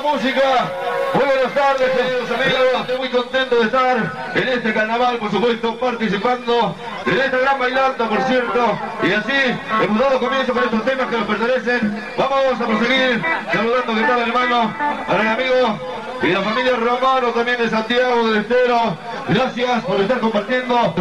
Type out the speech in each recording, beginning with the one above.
música. Muy buenas tardes, queridos amigos. Estoy muy contento de estar en este carnaval, por supuesto, participando en esta gran bailanta, por cierto. Y así hemos dado comienzo con estos temas que nos pertenecen. Vamos a proseguir saludando que tal hermano, al amigo y la familia Romano también de Santiago del Estero. Gracias por estar compartiendo.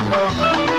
En la